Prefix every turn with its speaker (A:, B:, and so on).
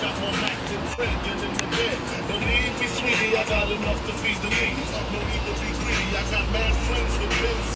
A: got more Mac than Trent, than in the bed. Believe me, sweetie, I got enough to feed the need. No need to be greedy, I got mad friends.